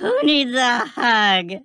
Who needs a hug?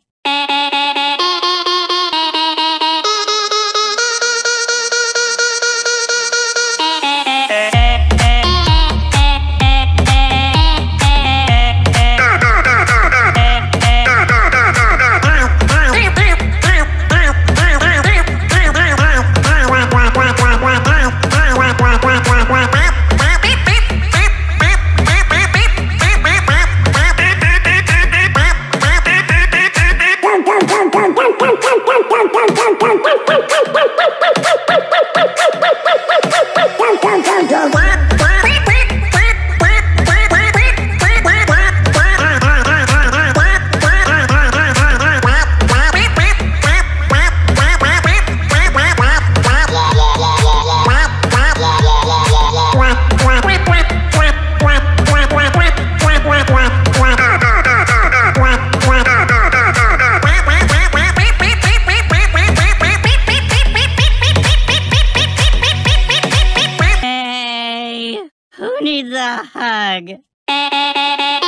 Needs a hug?